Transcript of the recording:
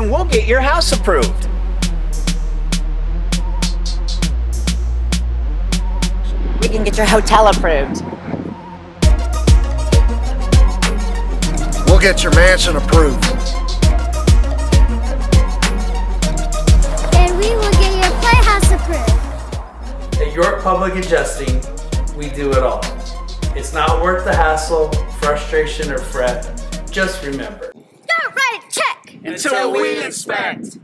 and we'll get your house approved. We can get your hotel approved. We'll get your mansion approved. And we will get your playhouse approved. At York Public Adjusting, we do it all. It's not worth the hassle, frustration, or fret. Just remember. Until we inspect.